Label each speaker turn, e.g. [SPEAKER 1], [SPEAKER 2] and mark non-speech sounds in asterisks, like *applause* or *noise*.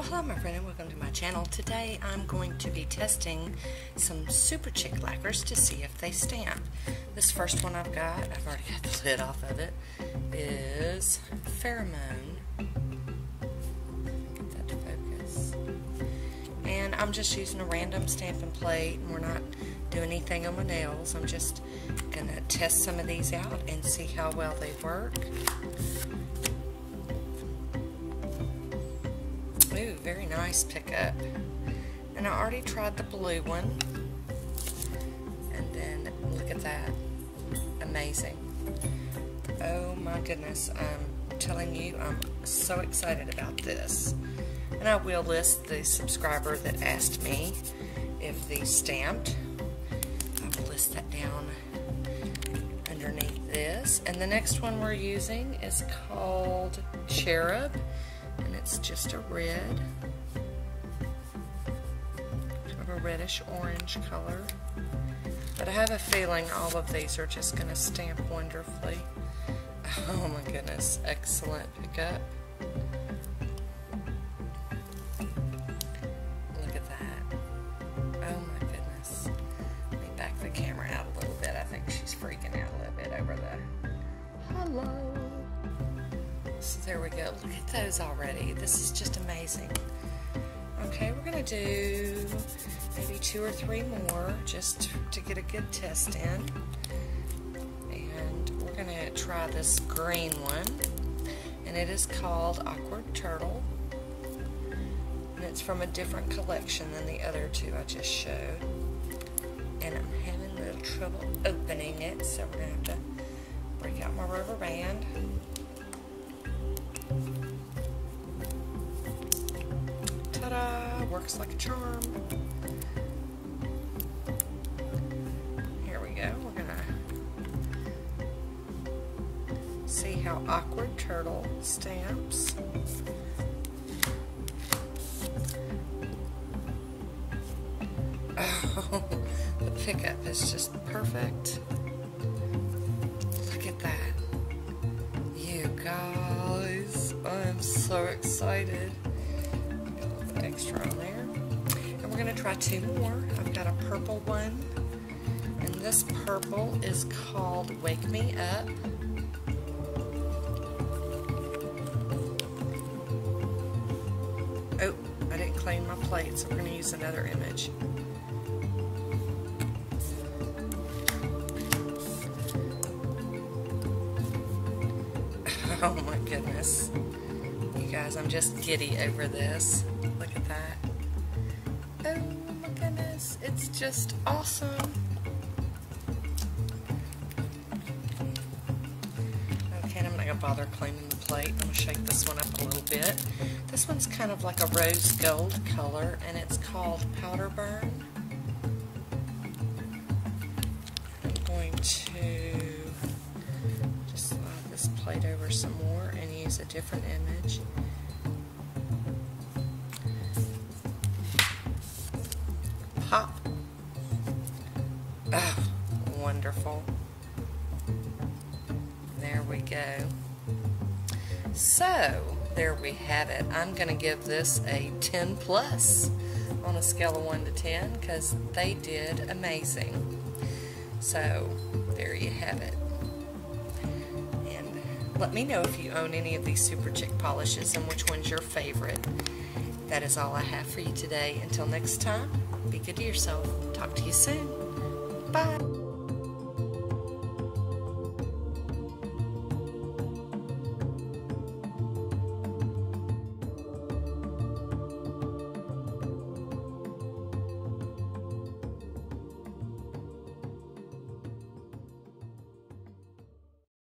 [SPEAKER 1] Well, hello my friend and welcome to my channel. Today I'm going to be testing some Superchic lacquers to see if they stamp. This first one I've got, I've already got the lid off of it, is Pheromone. Get that to focus. And I'm just using a random stamping plate and we're not doing anything on my nails. I'm just going to test some of these out and see how well they work. Very nice pickup. And I already tried the blue one. And then look at that. Amazing. Oh my goodness. I'm telling you, I'm so excited about this. And I will list the subscriber that asked me if these stamped. I will list that down underneath this. And the next one we're using is called Cherub and it's just a red, reddish orange color. But I have a feeling all of these are just going to stamp wonderfully. Oh my goodness, excellent pickup. Look at that. Oh my goodness. Let me back the camera out a little bit. I think she's freaking out a little bit over the hello. So there we go. Look at those already. This is just amazing. Okay, we're going to do maybe two or three more just to get a good test in. And we're going to try this green one. And it is called Awkward Turtle. And it's from a different collection than the other two I just showed. And I'm having a little trouble opening it, so we're to have to break out my rubber band. Works like a charm. Here we go. We're gonna see how Awkward Turtle stamps. Oh, *laughs* the pickup is just perfect. Look at that. You guys, I'm so excited extra on there. And we're going to try two more. I've got a purple one. And this purple is called Wake Me Up. Oh, I didn't clean my plate, so we're going to use another image. *laughs* Oh my goodness. Guys, I'm just giddy over this. Look at that. Oh my goodness, it's just awesome. Okay, I'm not gonna bother cleaning the plate. I'm gonna shake this one up a little bit. This one's kind of like a rose gold color, and it's called Powder Burn. I'm going to plate over some more and use a different image. Pop. Wonderful. There we go. So, there we have it. I'm going to give this a 10 plus on a scale of 1 to 10 because they did amazing. So, there you have it. Let me know if you own any of these Superchic polishes and which one's your favorite. That is all I have for you today. Until next time, be good to yourself. Talk to you soon. Bye.